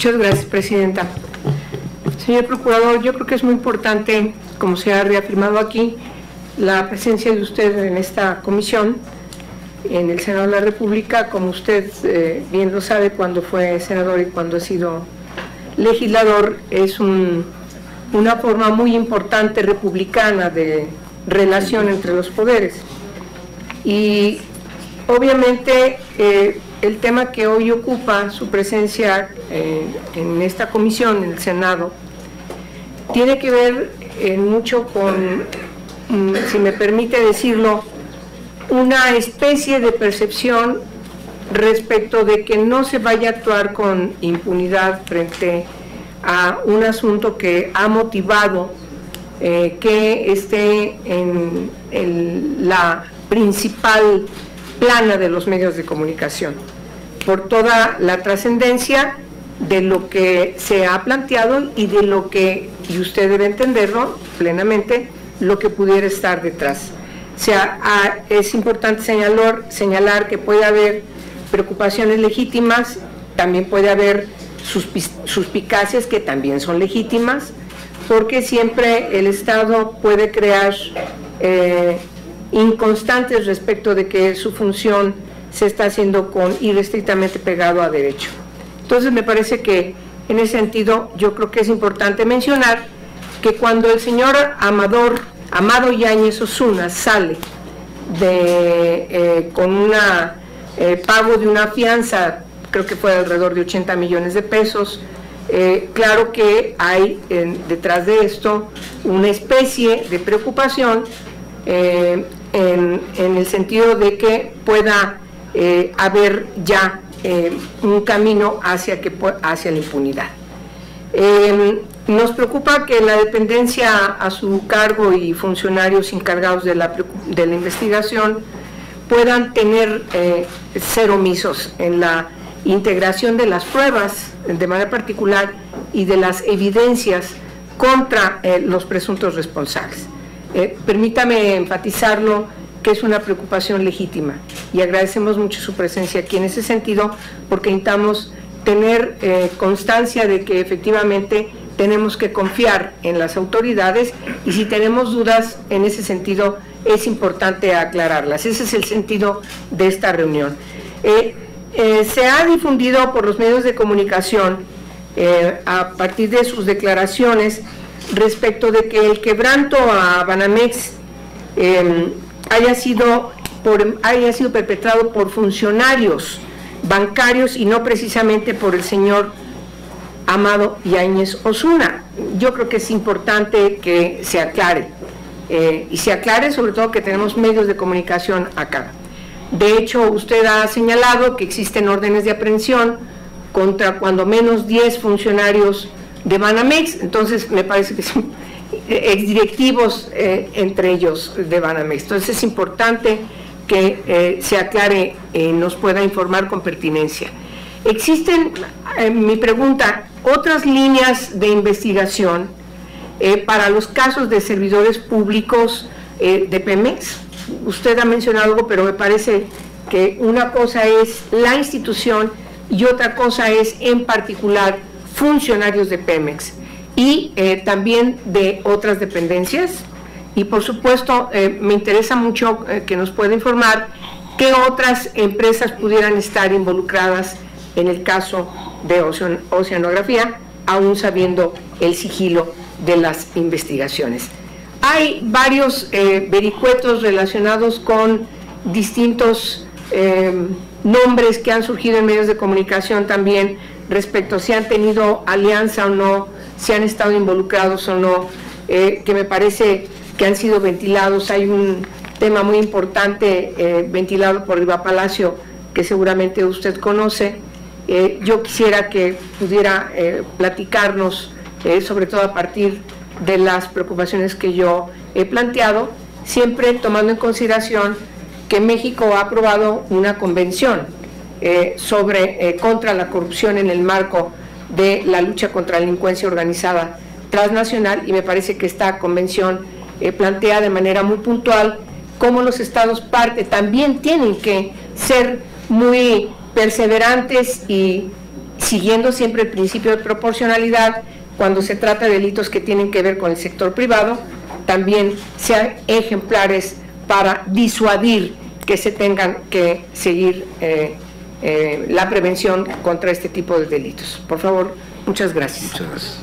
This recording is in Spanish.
Muchas gracias, Presidenta. Señor Procurador, yo creo que es muy importante, como se ha reafirmado aquí, la presencia de usted en esta comisión, en el Senado de la República, como usted eh, bien lo sabe, cuando fue senador y cuando ha sido legislador, es una forma muy importante republicana de relación entre los poderes. Y obviamente eh, el tema que hoy ocupa su presencia eh, en esta comisión, en el Senado, tiene que ver mucho con Mm, si me permite decirlo, una especie de percepción respecto de que no se vaya a actuar con impunidad frente a un asunto que ha motivado eh, que esté en la principal plana de los medios de comunicación, por toda la trascendencia de lo que se ha planteado y de lo que, y usted debe entenderlo plenamente, lo que pudiera estar detrás. O sea, es importante señalar, señalar que puede haber preocupaciones legítimas, también puede haber suspicacias que también son legítimas, porque siempre el Estado puede crear eh, inconstantes respecto de que su función se está haciendo con irrestrictamente pegado a derecho. Entonces me parece que en ese sentido yo creo que es importante mencionar que cuando el señor Amador, Amado Yáñez Osuna sale eh, con un eh, pago de una fianza, creo que fue alrededor de 80 millones de pesos, eh, claro que hay detrás de esto una especie de preocupación en, el sentido de que pueda haber ya un camino hacia, que, hacia la impunidad. Nos preocupa que la dependencia a su cargo y funcionarios encargados de la, de la investigación puedan tener eh, ser omisos en la integración de las pruebas de manera particular y de las evidencias contra eh, los presuntos responsables. Eh, permítame enfatizarlo que es una preocupación legítima y agradecemos mucho su presencia aquí en ese sentido porque intentamos tener constancia de que efectivamente tenemos que confiar en las autoridades y si tenemos dudas en ese sentido es importante aclararlas. Ese es el sentido de esta reunión. Eh, eh, se ha difundido por los medios de comunicación eh, a partir de sus declaraciones respecto de que el quebranto a Banamex haya, sido haya sido perpetrado por funcionarios bancarios y no precisamente por el señor Amado Yáñez Osuna. Yo creo que es importante que se aclare, eh, y se aclare sobre todo que tenemos medios de comunicación acá. De hecho, usted ha señalado que existen órdenes de aprehensión contra cuando menos 10 funcionarios de Banamex, entonces me parece que son exdirectivos eh, entre ellos de Banamex. Entonces es importante que eh, se aclare y nos pueda informar con pertinencia. Existen, mi pregunta, otras líneas de investigación eh, para los casos de servidores públicos eh, de Pemex. Usted ha mencionado algo, pero me parece que una cosa es la institución y otra cosa es en particular funcionarios de Pemex y eh, también de otras dependencias. Y por supuesto, me interesa mucho que nos pueda informar qué otras empresas pudieran estar involucradas en el caso de oceanografía, aún sabiendo el sigilo de las investigaciones. Hay varios eh, vericuetos relacionados con distintos eh, nombres que han surgido en medios de comunicación también respecto a si han tenido alianza o no, si han estado involucrados o no, eh, que me parece que han sido ventilados. Hay un tema muy importante ventilado por Riva Palacio que seguramente usted conoce, eh, yo quisiera que pudiera eh, platicarnos, eh, sobre todo a partir de las preocupaciones que yo he planteado, siempre tomando en consideración que México ha aprobado una convención eh, sobre, eh, contra la corrupción en el marco de la lucha contra la delincuencia organizada transnacional y me parece que esta convención eh, plantea de manera muy puntual cómo los estados parte también tienen que ser muy perseverantes y siguiendo siempre el principio de proporcionalidad cuando se trata de delitos que tienen que ver con el sector privado, también sean ejemplares para disuadir que se tengan que seguir eh, la prevención contra este tipo de delitos. Por favor, muchas gracias. Muchas gracias.